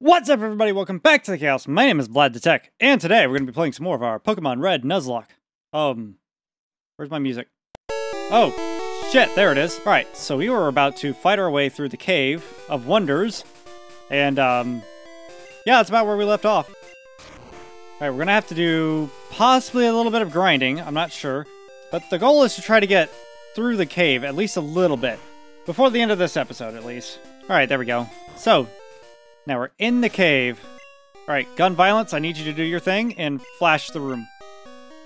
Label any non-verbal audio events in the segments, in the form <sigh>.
What's up, everybody? Welcome back to the Chaos. My name is Vlad the Tek, and today we're going to be playing some more of our Pokemon Red Nuzlocke. Um, where's my music? Oh, shit, there it is. All right, so we were about to fight our way through the Cave of Wonders, and, um, yeah, that's about where we left off. All right, we're going to have to do possibly a little bit of grinding, I'm not sure, but the goal is to try to get through the cave at least a little bit, before the end of this episode, at least. All right, there we go. So, now we're in the cave. All right, gun violence, I need you to do your thing and flash the room.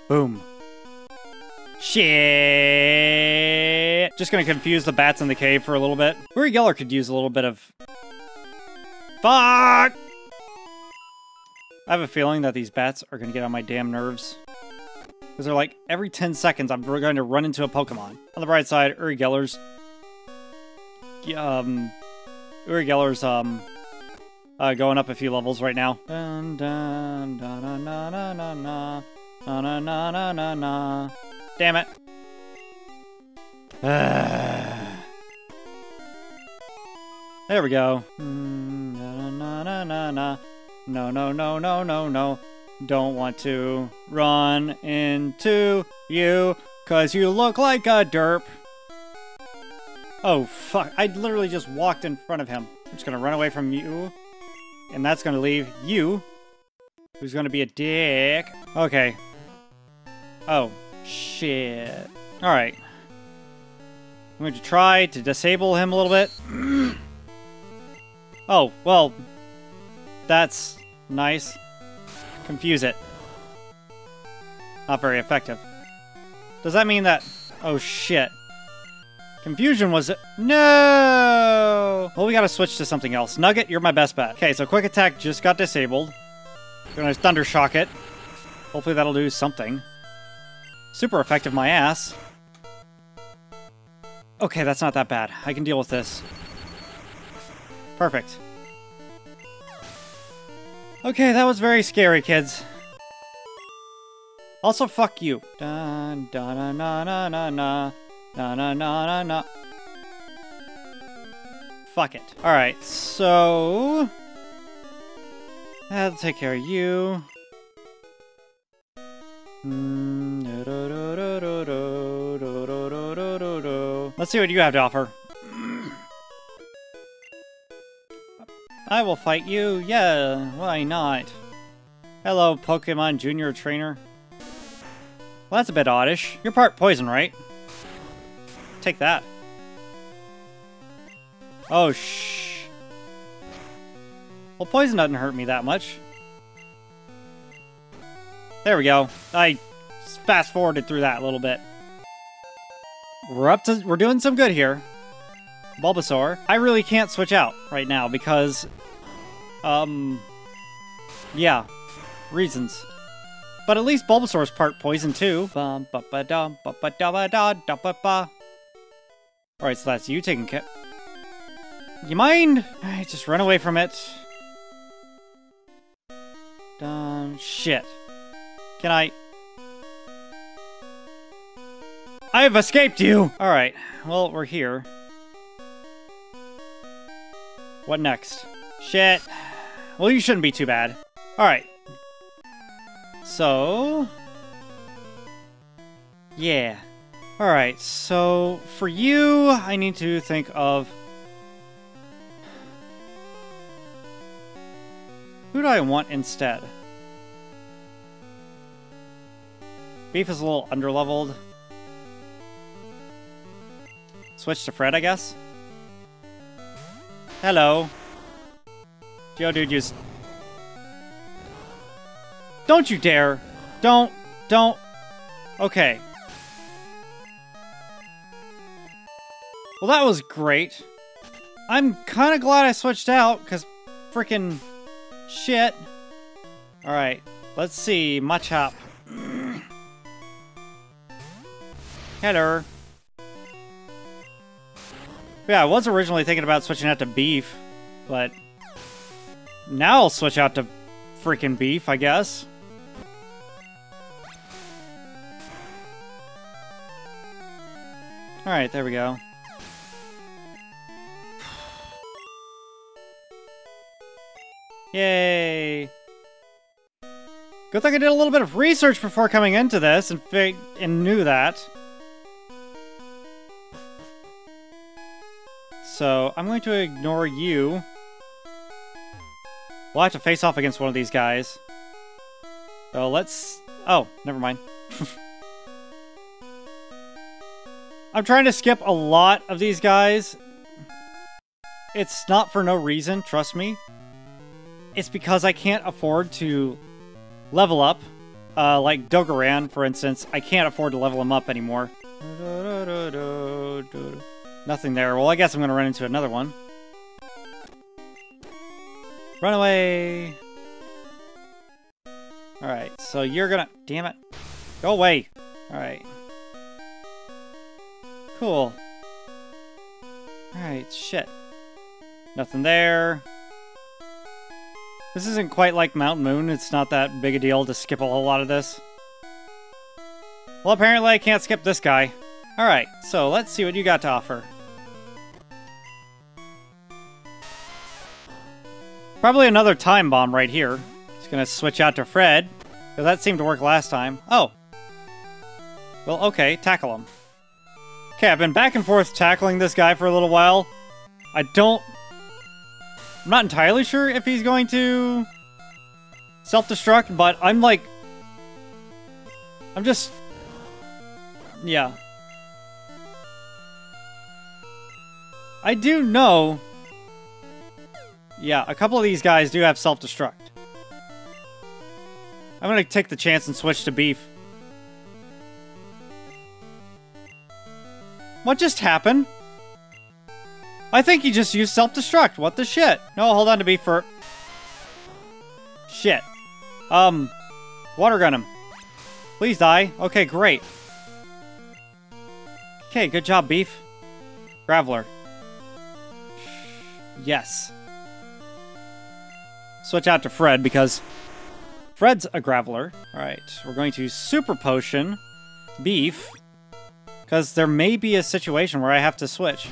Boom. Shit. Just gonna confuse the bats in the cave for a little bit. Uri Geller could use a little bit of... Fuck! I have a feeling that these bats are gonna get on my damn nerves. Because they're like, every 10 seconds I'm going to run into a Pokemon. On the bright side, Uri Geller's... Um... Uri Geller's, um... Uh, going up a few levels right now. Dun, dun, da, da, na, na, na, na. Na, na, na, na, na. Damn it. <sighs> there we go. Mm, na, na, na, na, na. No, no, no, no, no, no. Don't want to run into you, cause you look like a derp. Oh, fuck. I literally just walked in front of him. I'm just gonna run away from you. And that's gonna leave you, who's gonna be a dick. Okay. Oh, shit. Alright. I'm going to try to disable him a little bit. <clears throat> oh, well, that's nice. Confuse it. Not very effective. Does that mean that... Oh, shit. Confusion was... No! Well, we gotta switch to something else. Nugget, you're my best bet. Okay, so Quick Attack just got disabled. Gonna Thunder Shock it. Hopefully that'll do something. Super effective, my ass. Okay, that's not that bad. I can deal with this. Perfect. Okay, that was very scary, kids. Also, fuck you. Dun, dun, na, na, na, na. Na, na, na, na, na. Fuck it. Alright, so... I'll take care of you. Let's see what you have to offer. I will fight you, yeah, why not? Hello, Pokemon Junior Trainer. Well, that's a bit oddish. You're part poison, right? Take that. Oh, shh. Well, poison doesn't hurt me that much. There we go. I fast forwarded through that a little bit. We're up to, we're doing some good here. Bulbasaur. I really can't switch out right now because, um, yeah, reasons. But at least Bulbasaur's part poison too. Alright, so that's you taking care. You mind? Alright, just run away from it. Done. Shit. Can I... I have escaped you! Alright, well, we're here. What next? Shit. Well, you shouldn't be too bad. Alright. So... Yeah. Alright, so for you, I need to think of... Who do I want instead? Beef is a little underleveled. Switch to Fred, I guess? Hello. Geodude just... Don't you dare! Don't! Don't! Okay. Well, that was great. I'm kind of glad I switched out, because freaking shit. Alright, let's see. Much Machop. Hello. Yeah, I was originally thinking about switching out to beef, but now I'll switch out to freaking beef, I guess. Alright, there we go. Yay! Good thing I did a little bit of research before coming into this and and knew that. So, I'm going to ignore you. We'll have to face off against one of these guys. So let's... Oh, never mind. <laughs> I'm trying to skip a lot of these guys. It's not for no reason, trust me. It's because I can't afford to level up. Uh, like Dogoran, for instance, I can't afford to level him up anymore. Nothing there. Well, I guess I'm going to run into another one. Run away! Alright, so you're gonna... Damn it. Go away! Alright. Cool. Alright, shit. Nothing there. This isn't quite like Mount Moon. It's not that big a deal to skip a whole lot of this. Well, apparently I can't skip this guy. Alright, so let's see what you got to offer. Probably another time bomb right here. Just gonna switch out to Fred, because that seemed to work last time. Oh. Well, okay, tackle him. Okay, I've been back and forth tackling this guy for a little while. I don't... I'm not entirely sure if he's going to self-destruct, but I'm like... I'm just... Yeah. I do know yeah, a couple of these guys do have self-destruct. I'm gonna take the chance and switch to beef. What just happened? I think he just used self-destruct. What the shit? No, hold on to beef for... Shit. Um, water gun him. Please die. Okay, great. Okay, good job, beef. Graveler. Yes switch out to Fred because Fred's a Graveler. Alright, we're going to Super Potion Beef because there may be a situation where I have to switch.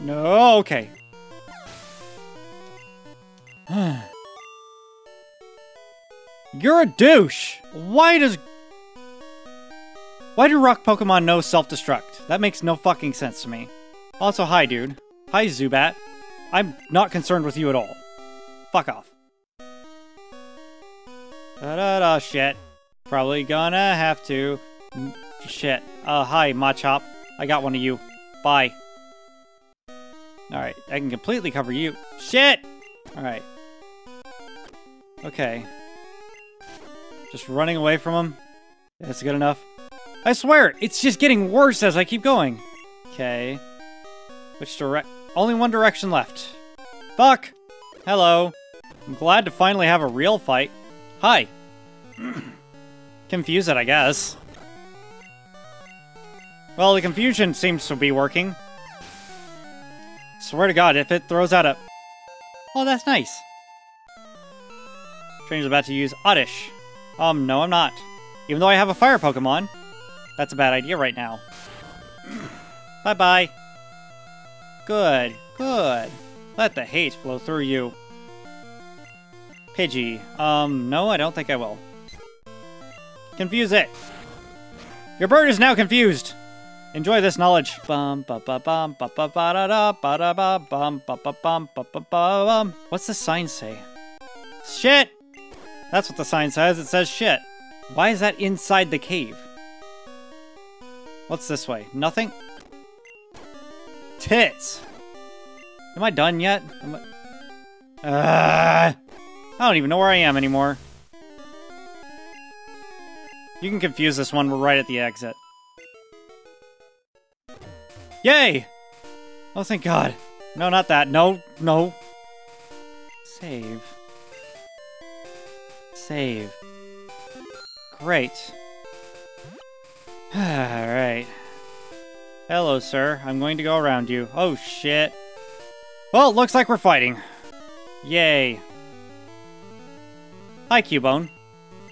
No, okay. <sighs> You're a douche! Why does... Why do rock Pokemon know self-destruct? That makes no fucking sense to me. Also, hi, dude. Hi, Zubat. I'm not concerned with you at all. Fuck off. Da-da-da, shit. Probably gonna have to. Shit. Uh, hi, Machop. I got one of you. Bye. Alright, I can completely cover you. Shit! Alright. Okay. Just running away from him. That's good enough. I swear, it's just getting worse as I keep going. Okay. Which direct? Only one direction left. Fuck! Hello. I'm glad to finally have a real fight. Hi. <clears throat> Confuse it, I guess. Well, the confusion seems to be working. Swear to god, if it throws out a... Oh, that's nice. Trainer's about to use Oddish. Um, no, I'm not. Even though I have a fire Pokemon. That's a bad idea right now. <clears throat> Bye-bye. Good, good. Let the hate flow through you. Pidgey. Um, no, I don't think I will. Confuse it. Your bird is now confused. Enjoy this knowledge. What's the sign say? Shit! That's what the sign says. It says shit. Why is that inside the cave? What's this way? Nothing? tits! Am I done yet? I... Uh, I don't even know where I am anymore. You can confuse this one, we're right at the exit. Yay! Oh, thank God. No, not that. No, no. Save. Save. Great. <sighs> Alright. Hello, sir. I'm going to go around you. Oh, shit. Well, looks like we're fighting. Yay. Hi, Cubone.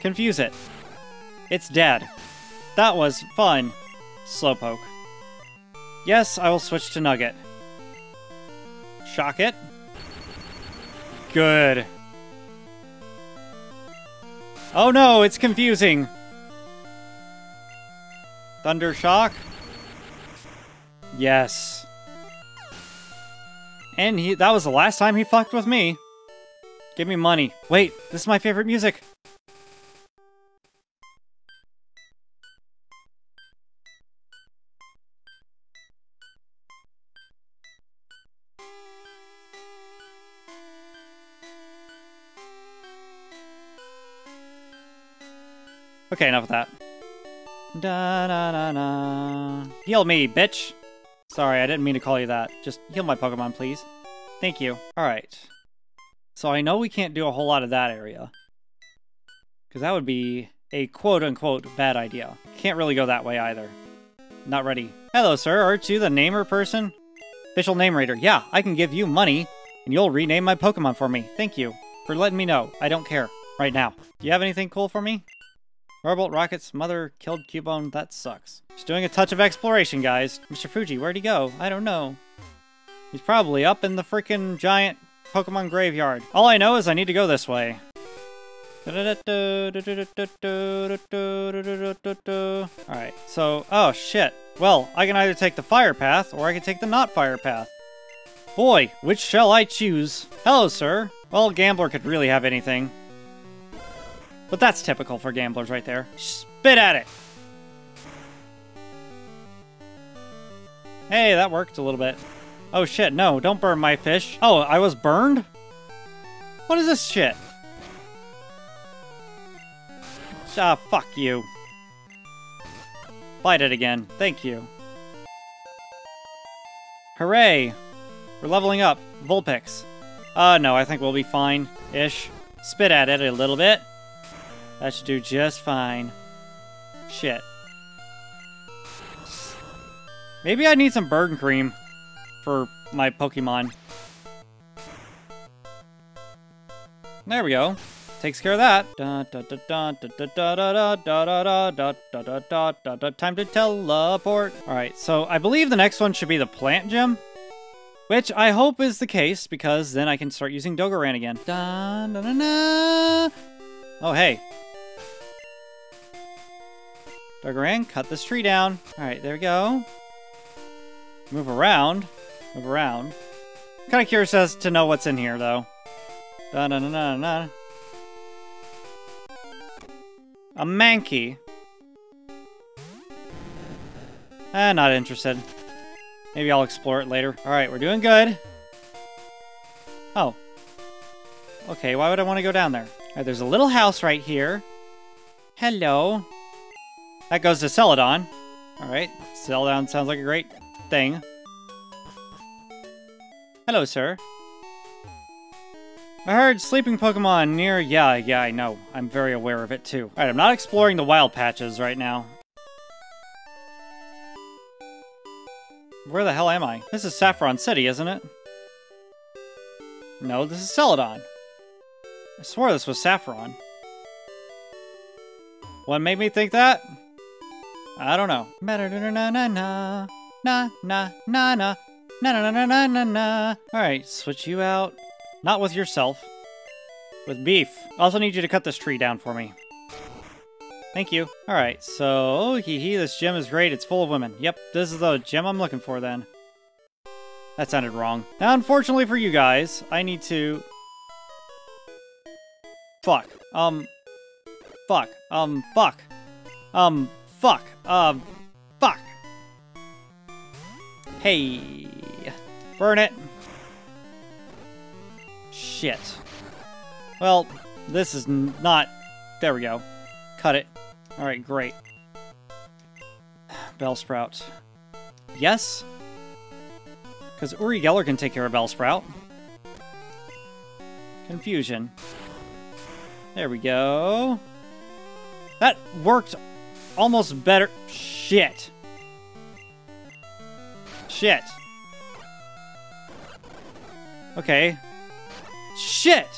Confuse it. It's dead. That was fun. Slowpoke. Yes, I will switch to Nugget. shock it. Good. Oh no, it's confusing. Thunder shock. Yes. And he that was the last time he fucked with me. Give me money. Wait, this is my favorite music. Okay, enough of that. Da da da da. Heal me, bitch. Sorry, I didn't mean to call you that. Just heal my Pokemon, please. Thank you. Alright. So I know we can't do a whole lot of that area. Because that would be a quote-unquote bad idea. Can't really go that way either. Not ready. Hello, sir. Aren't you the namer person? Official name rater. Yeah, I can give you money, and you'll rename my Pokemon for me. Thank you for letting me know. I don't care. Right now. Do you have anything cool for me? Robolt Rocket's mother killed Cubone. That sucks. Just doing a touch of exploration, guys. Mr. Fuji, where'd he go? I don't know. He's probably up in the freaking giant Pokemon graveyard. All I know is I need to go this way. Alright, so, oh shit. Well, I can either take the fire path, or I can take the not fire path. Boy, which shall I choose? Hello, sir. Well, Gambler could really have anything. But that's typical for gamblers right there. Spit at it! Hey, that worked a little bit. Oh shit, no, don't burn my fish. Oh, I was burned? What is this shit? Ah, fuck you. Bite it again. Thank you. Hooray! We're leveling up. Vulpix. Uh, no, I think we'll be fine-ish. Spit at it a little bit. That should do just fine. Shit. Maybe I need some burn cream for my Pokemon. There we go. Takes care of that. Time to teleport. Alright, so I believe the next one should be the plant gym. Which I hope is the case, because then I can start using Dogoran again. Oh, hey. Dogoran, cut this tree down. Alright, there we go. Move around. Move around. kind of curious as to know what's in here, though. Da -da -da -da -da. A Mankey. Eh, not interested. Maybe I'll explore it later. Alright, we're doing good. Oh. Okay, why would I want to go down there? Alright, there's a little house right here. Hello. That goes to Celadon. Alright, Celadon sounds like a great thing. Hello, sir. I heard sleeping Pokemon near... Yeah, yeah, I know. I'm very aware of it, too. Alright, I'm not exploring the wild patches right now. Where the hell am I? This is Saffron City, isn't it? No, this is Celadon. I swore this was Saffron. What made me think that? I don't know. All right, switch you out. Not with yourself. With beef. Also need you to cut this tree down for me. Thank you. All right, so hee hee, this gym is great. It's full of women. Yep, this is the gym I'm looking for then. That sounded wrong. Now, unfortunately for you guys, I need to... Fuck. Um. Fuck. Um, fuck. Um, Fuck. Um, fuck. Hey. Burn it. Shit. Well, this is not... There we go. Cut it. Alright, great. Bellsprout. Yes? Because Uri Geller can take care of Bellsprout. Confusion. There we go. That worked almost better. Shit. Shit. Okay. Shit!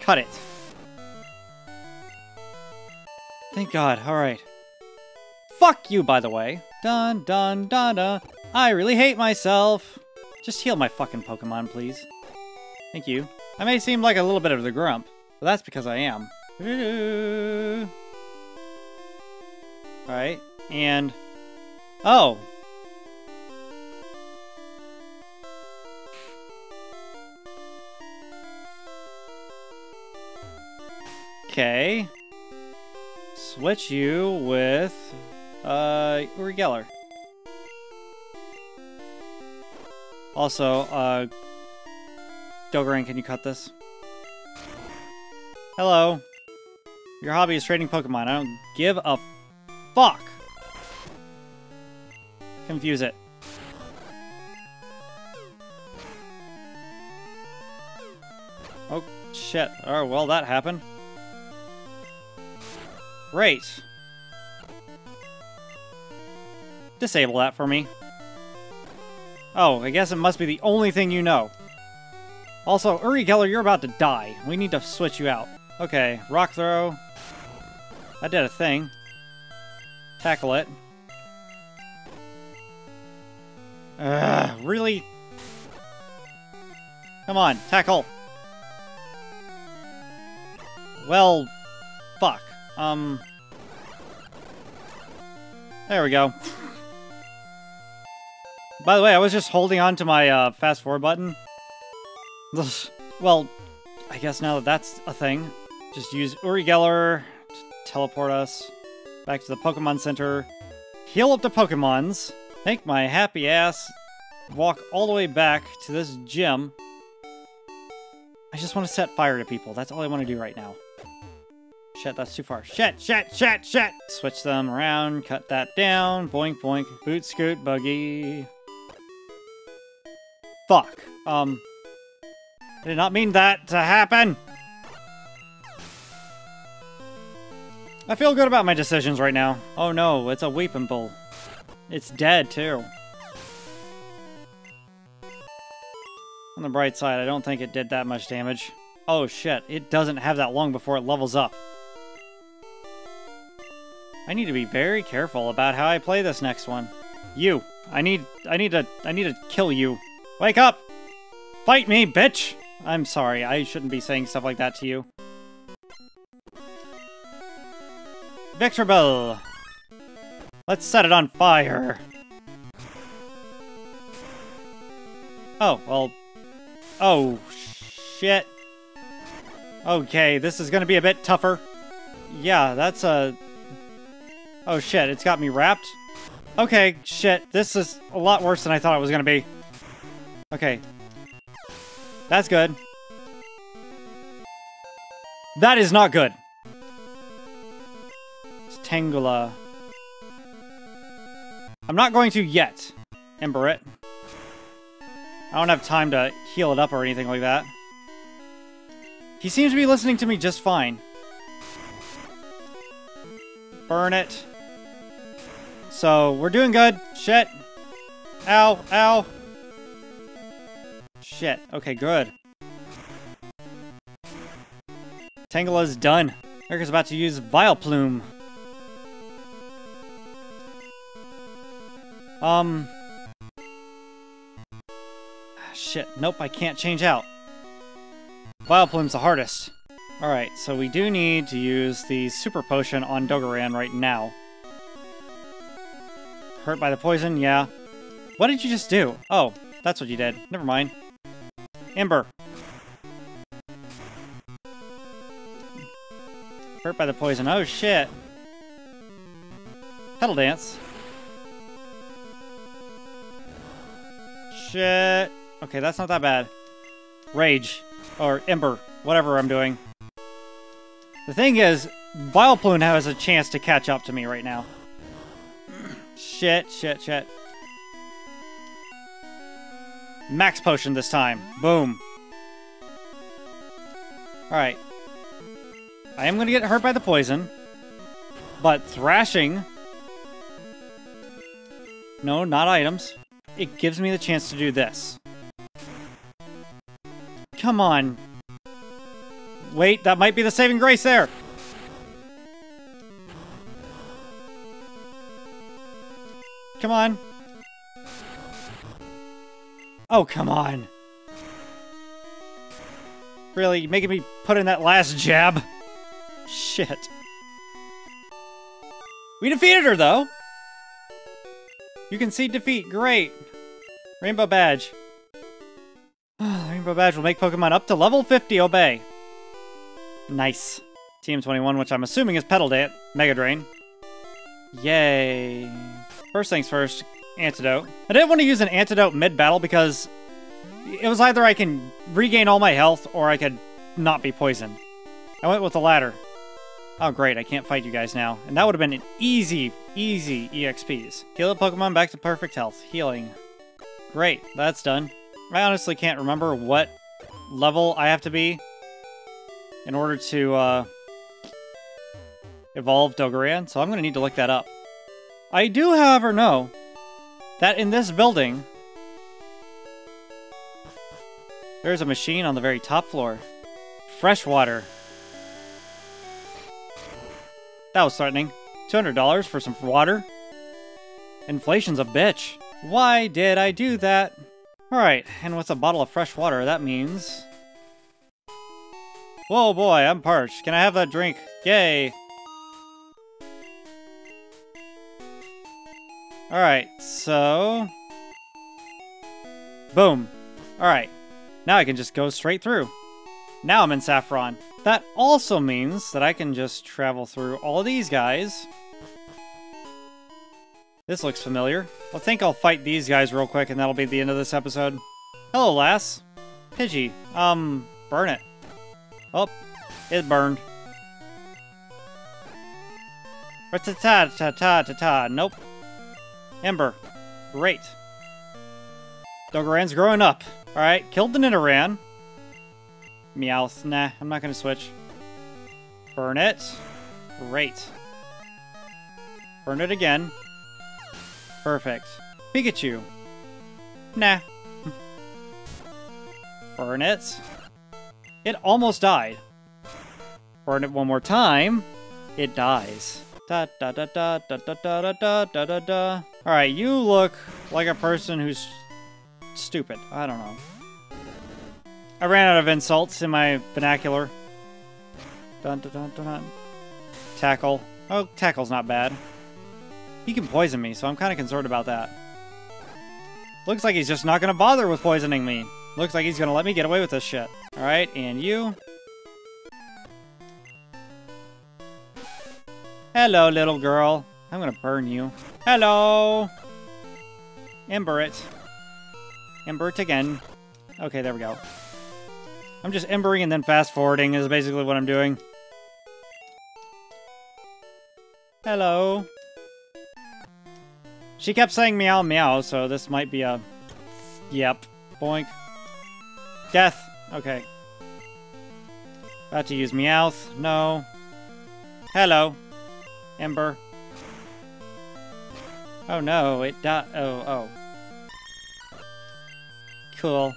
Cut it. Thank God. Alright. Fuck you, by the way. Dun dun dun dun. I really hate myself. Just heal my fucking Pokemon, please. Thank you. I may seem like a little bit of the grump, but that's because I am. Alright, and... Oh! Okay. Switch you with... Uh, Uri Geller. Also, uh... Dogoran, can you cut this? Hello. Your hobby is trading Pokemon. I don't give a fuck. Confuse it. Oh, shit. Oh, well, that happened. Great. Disable that for me. Oh, I guess it must be the only thing you know. Also, Uri Geller, you're about to die. We need to switch you out. Okay, rock throw. I did a thing. Tackle it. Ugh, really? Come on, tackle. Well, fuck. Um... There we go. By the way, I was just holding on to my uh, fast forward button. well, I guess now that that's a thing, just use Uri Geller to teleport us back to the Pokemon Center, heal up the Pokemons, make my happy ass walk all the way back to this gym. I just want to set fire to people. That's all I want to do right now. Shit, that's too far. Shit, shit, shit, shit! Switch them around, cut that down. Boink, boink. Boot, scoot, buggy. Fuck. Um. I did not mean that to happen! I feel good about my decisions right now. Oh no, it's a Weepinbell. It's dead, too. On the bright side, I don't think it did that much damage. Oh shit, it doesn't have that long before it levels up. I need to be very careful about how I play this next one. You, I need, I need to, I need to kill you. Wake up! Fight me, bitch! I'm sorry, I shouldn't be saying stuff like that to you. Victreebel! Let's set it on fire! Oh, well... Oh, shit. Okay, this is gonna be a bit tougher. Yeah, that's a... Oh shit, it's got me wrapped? Okay, shit, this is a lot worse than I thought it was gonna be. Okay. That's good. That is not good. Tangela. I'm not going to yet, Ember it. I don't have time to heal it up or anything like that. He seems to be listening to me just fine. Burn it. So, we're doing good. Shit. Ow, ow. Shit. Okay, good. Tangela's done. Erika's about to use Vileplume. Um... Shit, nope, I can't change out. Vileplume's the hardest. Alright, so we do need to use the Super Potion on Dogoran right now. Hurt by the poison? Yeah. What did you just do? Oh, that's what you did. Never mind. Ember. Hurt by the poison. Oh, shit. Petal Dance. Shit. Okay, that's not that bad. Rage. Or Ember. Whatever I'm doing. The thing is, Vileplume has a chance to catch up to me right now. shit, shit, shit. Max potion this time. Boom. Alright. I am going to get hurt by the poison. But thrashing... No, not items it gives me the chance to do this. Come on. Wait, that might be the saving grace there. Come on. Oh, come on. Really, making me put in that last jab? Shit. We defeated her, though! You can see defeat. Great. Rainbow badge. <sighs> Rainbow badge will make Pokemon up to level 50 obey. Nice. TM21, which I'm assuming is Petal Dance, Mega Drain. Yay. First things first, antidote. I didn't want to use an antidote mid-battle because it was either I can regain all my health or I could not be poisoned. I went with the latter. Oh great, I can't fight you guys now. And that would have been an easy, easy EXPs. Heal the Pokemon back to perfect health. Healing. Great, that's done. I honestly can't remember what level I have to be in order to uh, evolve Dogoran, so I'm going to need to look that up. I do, however, know that in this building, there's a machine on the very top floor. Fresh water. That was threatening. $200 for some water? Inflation's a bitch. Why did I do that? Alright, and with a bottle of fresh water, that means... Whoa boy, I'm parched. Can I have that drink? Yay! Alright, so... Boom. Alright. Now I can just go straight through. Now I'm in Saffron. That also means that I can just travel through all these guys. This looks familiar. I think I'll fight these guys real quick and that'll be the end of this episode. Hello, lass. Pidgey. Um, burn it. Oh, it burned. Ta-ta-ta-ta-ta-ta. Nope. Ember. Great. Dogoran's growing up. Alright, killed the Nidoran. Meowth. Nah, I'm not gonna switch. Burn it. Great. Burn it again. Perfect. Pikachu. Nah. Burn it. It almost died. Burn it one more time. It dies. Da da da da da da da da da da da. Alright, you look like a person who's stupid. I don't know. I ran out of insults in my vernacular. Dun dun dun dun dun. Tackle. Oh, tackle's not bad. He can poison me, so I'm kind of concerned about that. Looks like he's just not going to bother with poisoning me. Looks like he's going to let me get away with this shit. Alright, and you. Hello, little girl. I'm going to burn you. Hello! Ember it. Ember it again. Okay, there we go. I'm just embering and then fast forwarding is basically what I'm doing. Hello. She kept saying meow meow, so this might be a... Yep. Boink. Death. Okay. About to use Meowth. No. Hello. Ember. Oh no, it died. Oh, oh. Cool.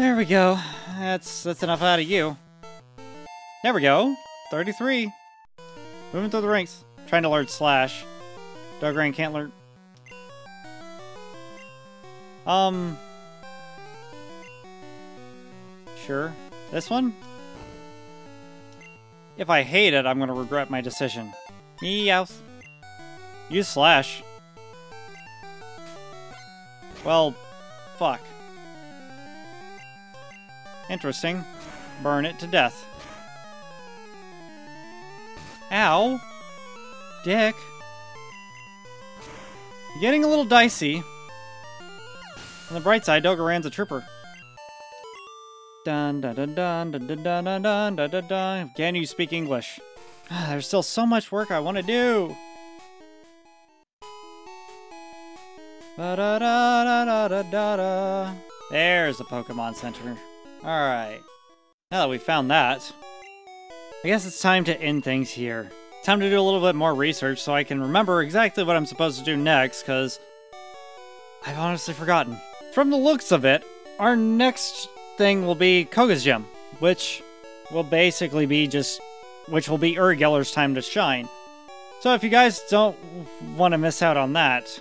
There we go. That's that's enough out of you. There we go. 33. Moving through the ranks. Trying to learn Slash. Dogoran can't learn... Um... Sure. This one? If I hate it, I'm gonna regret my decision. Meowth. Use Slash. Well, fuck. Interesting. Burn it to death. Ow! Dick. Getting a little dicey. On the bright side, Dogoran's a trooper. Dun dun dun dun dun dun dun dun dun dun dun dun. Can you speak English? There's still so much work I want to do. There's the Pokemon Center. Alright. Now that we found that, I guess it's time to end things here. Time to do a little bit more research so I can remember exactly what I'm supposed to do next, because I've honestly forgotten. From the looks of it, our next thing will be Koga's Gym, which will basically be just, which will be Uri Geller's time to shine. So if you guys don't want to miss out on that,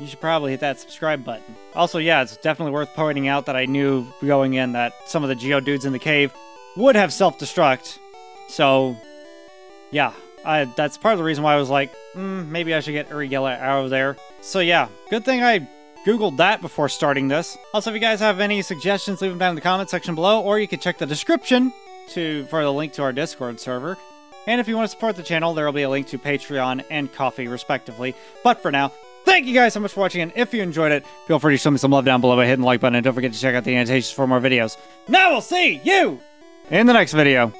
you should probably hit that subscribe button. Also, yeah, it's definitely worth pointing out that I knew going in that some of the Geodudes in the cave would have self-destruct. So, yeah, I, that's part of the reason why I was like, mm, maybe I should get Uriella out of there. So yeah, good thing I googled that before starting this. Also, if you guys have any suggestions, leave them down in the comment section below, or you can check the description to for the link to our Discord server. And if you want to support the channel, there will be a link to Patreon and Ko-fi, respectively. But for now, thank you guys so much for watching, and if you enjoyed it, feel free to show me some love down below by hitting the like button, and don't forget to check out the annotations for more videos. Now we'll see you in the next video.